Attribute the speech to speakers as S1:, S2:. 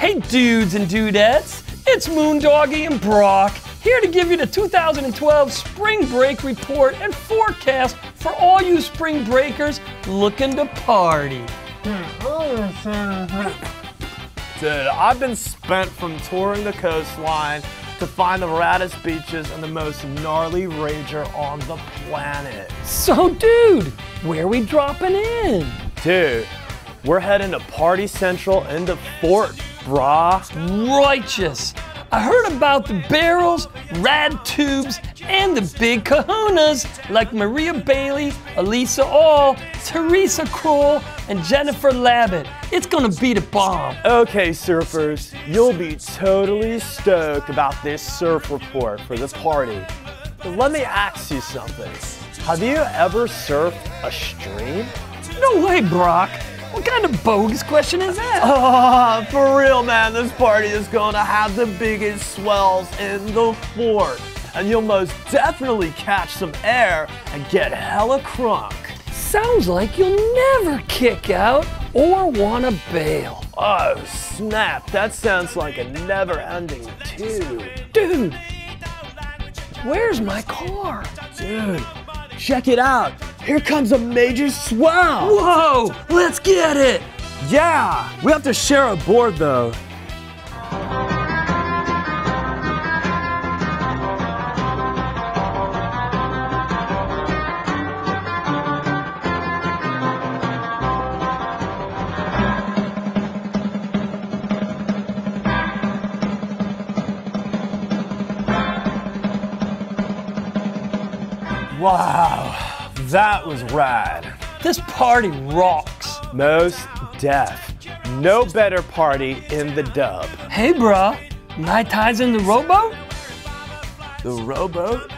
S1: Hey, dudes and dudettes, it's Moondoggie and Brock here to give you the 2012 Spring Break Report and forecast for all you spring breakers looking to party.
S2: Dude, I've been spent from touring the coastline to find the raddest beaches and the most gnarly rager on the planet.
S1: So, dude, where we dropping in?
S2: Dude, we're heading to Party Central in the fort, brah.
S1: Righteous. I heard about the barrels, rad tubes, and the big kahunas like Maria Bailey, Elisa All, Theresa Kroll, and Jennifer Labit. It's gonna be the bomb.
S2: Okay, surfers, you'll be totally stoked about this surf report for this party. But let me ask you something. Have you ever surfed a stream?
S1: No way, Brock. What kind of bogus question is that?
S2: Ah, for real, man, this party is gonna have the biggest swells in the fort. And you'll most definitely catch some air and get hella crunk.
S1: Sounds like you'll never kick out or wanna bail.
S2: Oh, snap, that sounds like a never-ending tube.
S1: Dude, where's my car?
S2: Dude, check it out. Here comes a major swell.
S1: Whoa, let's get it.
S2: Yeah, we have to share a board though. Wow, that was rad.
S1: This party rocks.
S2: Most deaf. No better party in the dub.
S1: Hey, bruh, Mai Tais in the rowboat?
S2: The rowboat?